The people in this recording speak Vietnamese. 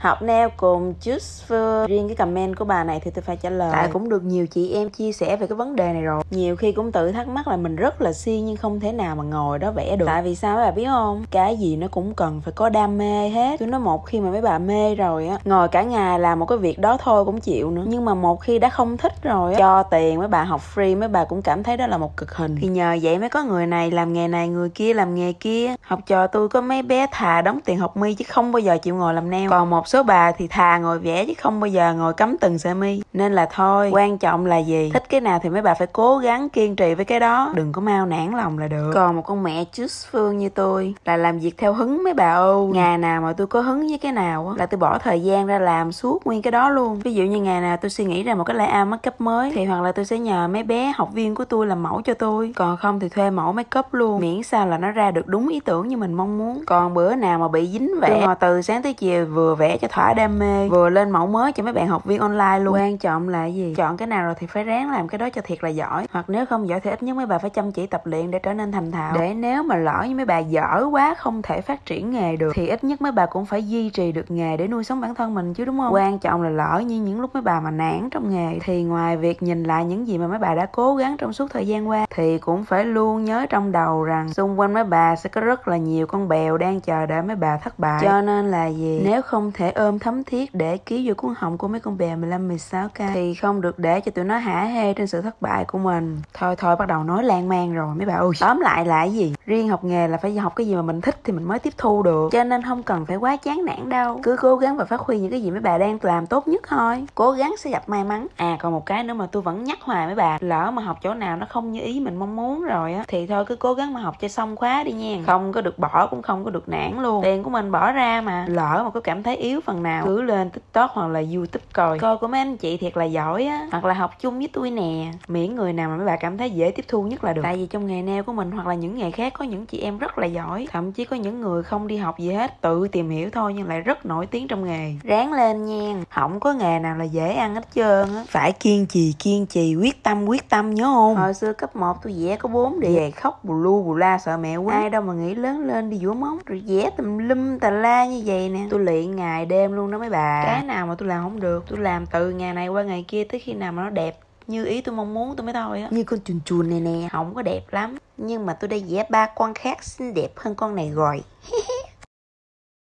học nail cùng Just riêng cái comment của bà này thì tôi phải trả lời. Tại cũng được nhiều chị em chia sẻ về cái vấn đề này rồi. Nhiều khi cũng tự thắc mắc là mình rất là si nhưng không thể nào mà ngồi đó vẽ được. Tại vì sao các bà biết không? Cái gì nó cũng cần phải có đam mê hết. Tôi nói một khi mà mấy bà mê rồi á ngồi cả ngày làm một cái việc đó thôi cũng chịu nữa. Nhưng mà một khi đã không thích rồi á cho tiền mấy bà học free mấy bà cũng cảm thấy đó là một cực hình. Thì nhờ vậy mới có người này làm nghề này người kia làm nghề kia. Học trò tôi có mấy bé thà đóng tiền học mi chứ không bao giờ chịu ngồi làm nail còn một số bà thì thà ngồi vẽ chứ không bao giờ ngồi cắm từng sợi mi. Nên là thôi, quan trọng là gì? Thích cái nào thì mấy bà phải cố gắng kiên trì với cái đó. Đừng có mau nản lòng là được. Còn một con mẹ chút phương như tôi là làm việc theo hứng mấy bà ô ngày nào mà tôi có hứng với cái nào á, là tôi bỏ thời gian ra làm suốt nguyên cái đó luôn. Ví dụ như ngày nào tôi suy nghĩ ra một cái layout make mới, thì hoặc là tôi sẽ nhờ mấy bé học viên của tôi làm mẫu cho tôi. Còn không thì thuê mẫu make cấp luôn. Miễn sao là nó ra được đúng ý tưởng như mình mong muốn. Còn bữa nào mà bị dính vẽ mà từ sáng tới chiều vừa vẽ cho thỏa đam mê. Vừa lên mẫu mới cho mấy bạn học viên online luôn. Quan trọng là gì? Chọn cái nào rồi thì phải ráng làm cái đó cho thiệt là giỏi. Hoặc nếu không giỏi thì ít nhất mấy bà phải chăm chỉ tập luyện để trở nên thành thạo. Để nếu mà lỡ như mấy bà dở quá không thể phát triển nghề được thì ít nhất mấy bà cũng phải duy trì được nghề để nuôi sống bản thân mình chứ đúng không? Quan trọng là lỡ như những lúc mấy bà mà nản trong nghề thì ngoài việc nhìn lại những gì mà mấy bà đã cố gắng trong suốt thời gian qua thì cũng phải luôn nhớ trong đầu rằng xung quanh mấy bà sẽ có rất là nhiều con bèo đang chờ đợi mấy bà thất bại. Cho nên là gì? Nếu không thể ôm thấm thiết để ký vô cuốn họng của mấy con bè 15 16 k thì không được để cho tụi nó hả hê trên sự thất bại của mình. Thôi thôi, bắt đầu nói lan man rồi, mấy bà ơi. Tóm lại là cái gì? Riêng học nghề là phải học cái gì mà mình thích thì mình mới tiếp thu được. Cho nên không cần phải quá chán nản đâu. Cứ cố gắng và phát huy những cái gì mấy bà đang làm tốt nhất thôi. Cố gắng sẽ gặp may mắn. À còn một cái nữa mà tôi vẫn nhắc hoài mấy bà. Lỡ mà học chỗ nào nó không như ý mình mong muốn rồi á, thì thôi cứ cố gắng mà học cho xong khóa đi nha. Không có được bỏ cũng không có được nản luôn. Tiền của mình bỏ ra mà. Lỡ mà có cảm thấy yếu phần nào. Cứ lên tiktok hoặc là youtube coi. Coi của mấy anh chị thiệt là giỏi á. Hoặc là học chung với tôi nè. Miễn người nào mà mấy bà cảm thấy dễ tiếp thu nhất là được. Tại vì trong nghề nail của mình hoặc là những nghề khác có những chị em rất là giỏi. Thậm chí có những người không đi học gì hết, tự tìm hiểu thôi nhưng lại rất nổi tiếng trong nghề. Ráng lên nha. Không có nghề nào là dễ ăn hết trơn á. Phải kiên trì kiên trì, quyết tâm quyết tâm nhớ không? Hồi xưa cấp 1 tôi vẽ có bốn đề về khóc bù lu bù la sợ mẹ quá. Ai đâu mà nghĩ lớn lên đi vũa móng. Rồi vẽ tùm lum tà la như vậy nè. Tôi luyện ngày đêm luôn đó mấy bà. Cái nào mà tôi làm không được. Tôi làm từ ngày này qua ngày kia tới khi nào mà nó đẹp như ý tôi mong muốn tôi mới thôi á. Như con chuồn chuồn này nè. Không có đẹp lắm. Nhưng mà tôi đã vẽ ba con khác xinh đẹp hơn con này rồi